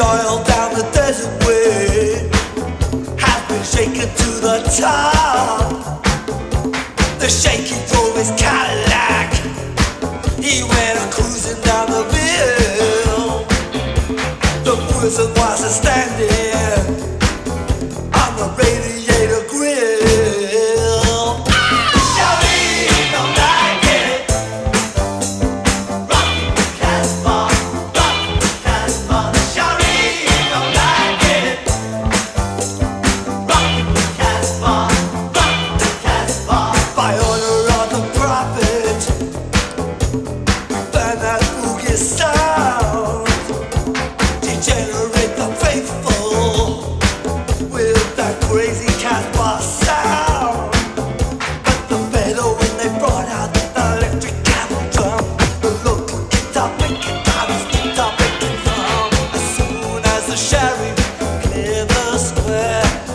oil down the desert way has been shaken to the top. The shaking drove his Cadillac. He went cruising down the hill. The prison was a standing. Sherry, clear the square.